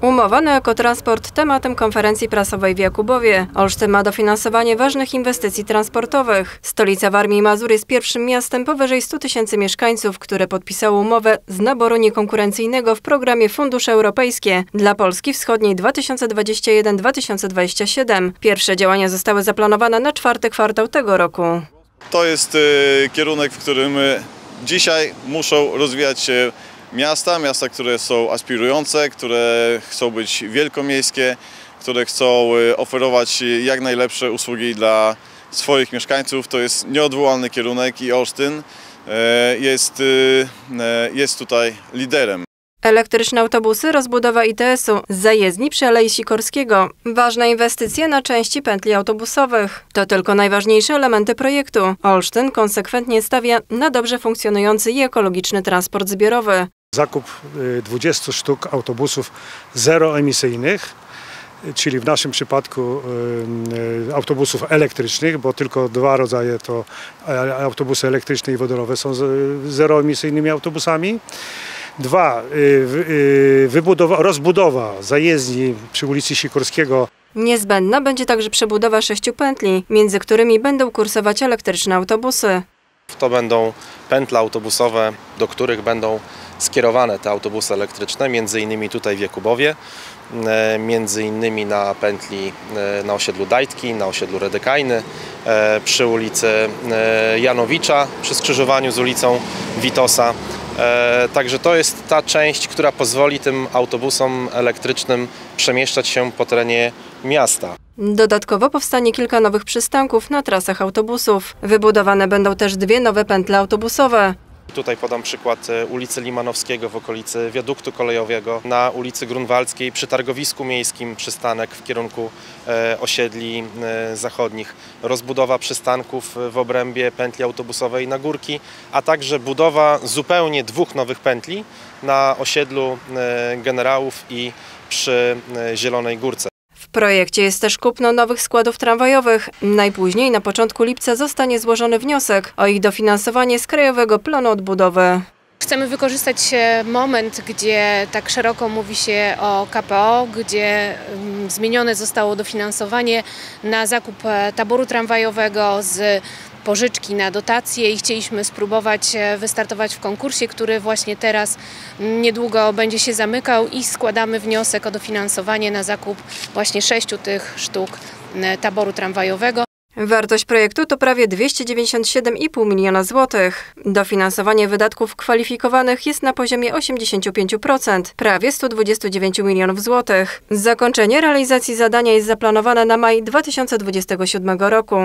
Umowa na ekotransport tematem konferencji prasowej w Jakubowie. Olsztyn ma dofinansowanie ważnych inwestycji transportowych. Stolica Warmii i Mazur jest pierwszym miastem powyżej 100 tysięcy mieszkańców, które podpisało umowę z naboru niekonkurencyjnego w programie Fundusze Europejskie dla Polski Wschodniej 2021-2027. Pierwsze działania zostały zaplanowane na czwarty kwartał tego roku. To jest y, kierunek, w którym y, dzisiaj muszą rozwijać się miasta, miasta, które są aspirujące, które chcą być wielkomiejskie, które chcą y, oferować jak najlepsze usługi dla swoich mieszkańców. To jest nieodwołalny kierunek i Olsztyn y, jest, y, jest tutaj liderem. Elektryczne autobusy, rozbudowa ITS-u, zajezdni przy Alei Sikorskiego. Ważne inwestycje na części pętli autobusowych. To tylko najważniejsze elementy projektu. Olsztyn konsekwentnie stawia na dobrze funkcjonujący i ekologiczny transport zbiorowy. Zakup y, 20 sztuk autobusów zeroemisyjnych, czyli w naszym przypadku y, y, autobusów elektrycznych, bo tylko dwa rodzaje to autobusy elektryczne i wodorowe są zeroemisyjnymi autobusami. Dwa, y, wy- y, wybudowa, rozbudowa zajezdni przy ulicy Sikorskiego Niezbędna będzie także przebudowa sześciu pętli, między którymi będą kursować elektryczne autobusy. To będą pętle autobusowe, do których będą skierowane te autobusy elektryczne, między innymi tutaj w Jakubowie, e, między innymi na pętli e, na osiedlu Dajtki, na osiedlu Redekajny, e, przy ulicy Janowicza, przy skrzyżowaniu z ulicą Witosa. E, Także to jest ta część, która pozwoli tym autobusom elektrycznym przemieszczać się po terenie miasta. Dodatkowo powstanie kilka nowych przystanków na trasach autobusów. Wybudowane będą też dwie nowe pętle autobusowe. Tutaj podam przykład e, ulicy Limanowskiego w okolicy wiaduktu kolejowego, na ulicy Grunwaldzkiej przy targowisku miejskim przystanek w kierunku e, osiedli e, zachodnich, rozbudowa przystanków w obrębie pętli autobusowej na Górki, a także budowa zupełnie dwóch nowych pętli na osiedlu generałów i przy Zielonej Górce. W projekcie jest też kupno nowych składów tramwajowych. Najpóźniej na początku lipca zostanie złożony wniosek o ich dofinansowanie z Krajowego Planu Odbudowy. Chcemy wykorzystać e, moment, gdzie tak szeroko mówi się o KPO, gdzie mm, zmienione zostało dofinansowanie na zakup e, taboru tramwajowego z pożyczki na dotacje i chcieliśmy spróbować e, wystartować w konkursie, który właśnie teraz niedługo będzie się zamykał i składamy wniosek o dofinansowanie na zakup właśnie sześciu tych sztuk m, taboru tramwajowego. Wartość projektu to prawie 297,5 miliona złotych. Dofinansowanie wydatków kwalifikowanych jest na poziomie 85%, prawie 129 milionów złotych. Zakończenie realizacji zadania jest zaplanowane na maj 2027 roku.